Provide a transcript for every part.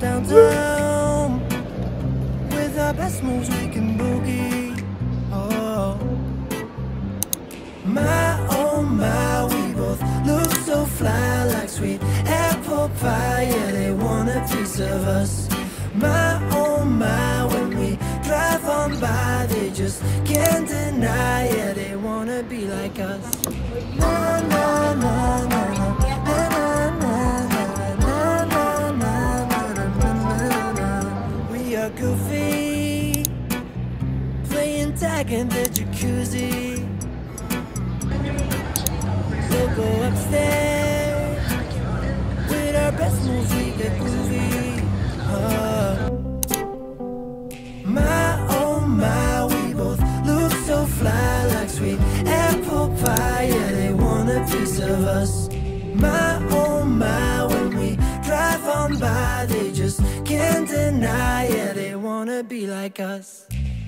downtown. With our best moves, we can boogie. Oh. My, oh my, we both look so fly like sweet apple pie. Yeah, they want a piece of us. My, oh my, when we drive on by, they just can't deny. Yeah, they wanna be like us. Na, na, na, in the jacuzzi. We'll go upstairs with our best moves. We get groovy. Uh, my oh my, we both look so fly like sweet apple pie. Yeah, they want a piece of us. My oh my, when we drive on by, they just can't deny. Yeah, they wanna be like us.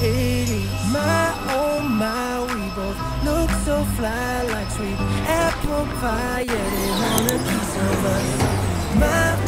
80s. My oh my, we both look so fly like sweet apple pie. Yeah, they want a piece of us. My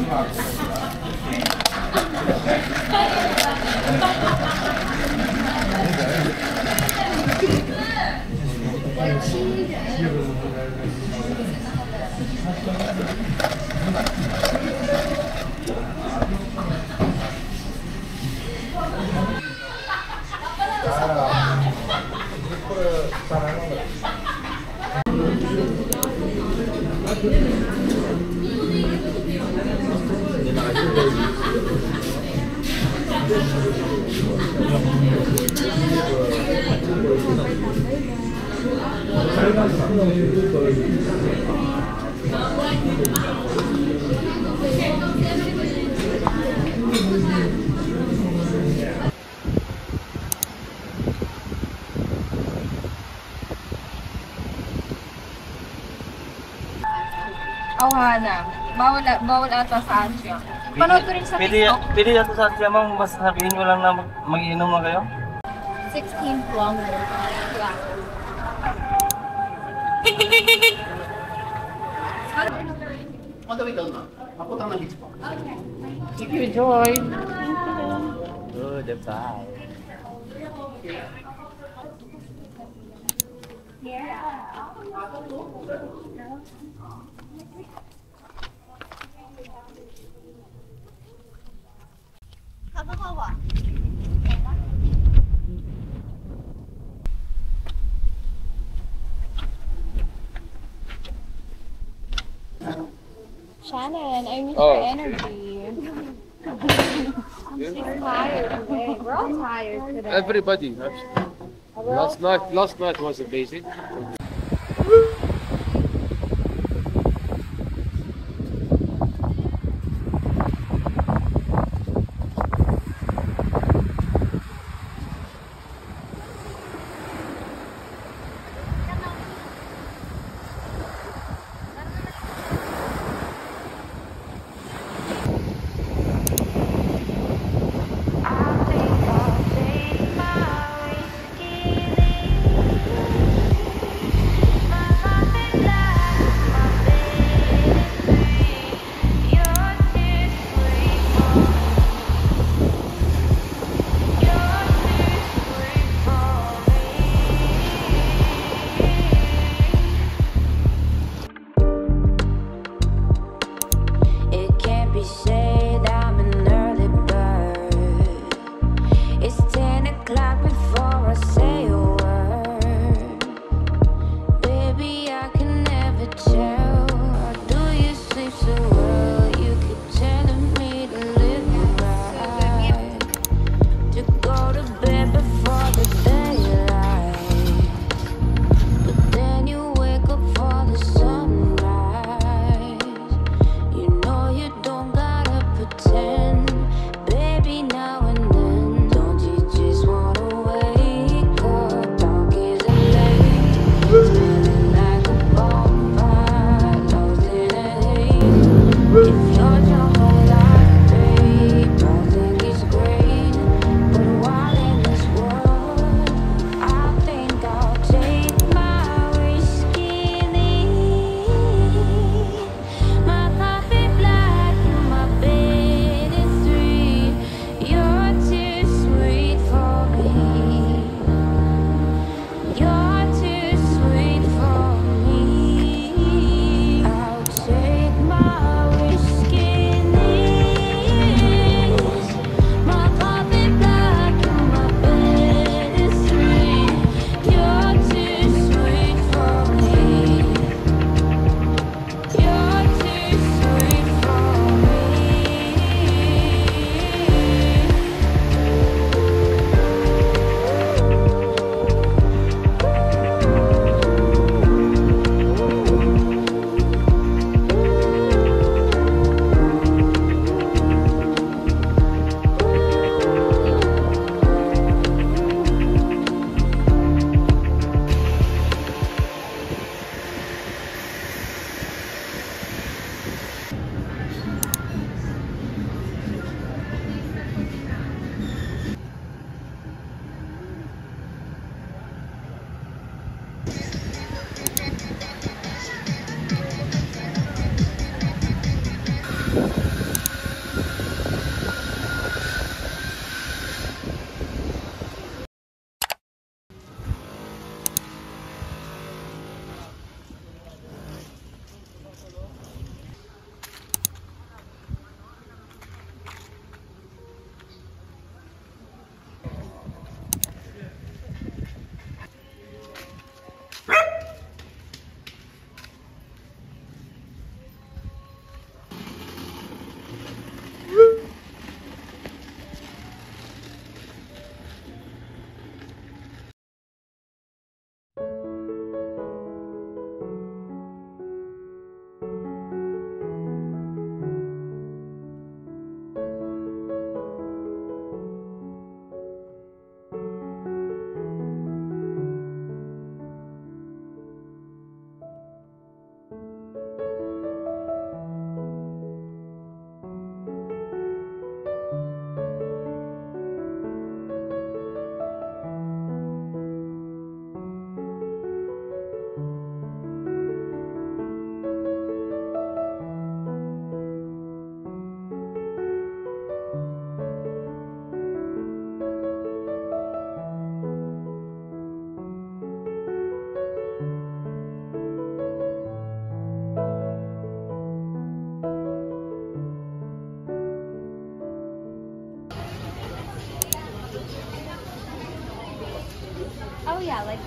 Thank you. Bawal, bawal ata sa Asia. Panood ko rin sa Pwede, TikTok. pwede yan sa siya ma'am, mas sabihin nyo lang na mag- mag-iinom na kayo? 16 longer. Yeah. If you enjoy. Good, bye. Shannon, I miss Oh. your energy. She's tired today. We're all tired today. Everybody. Last night, last night was amazing.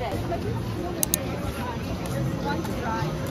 Yeah, like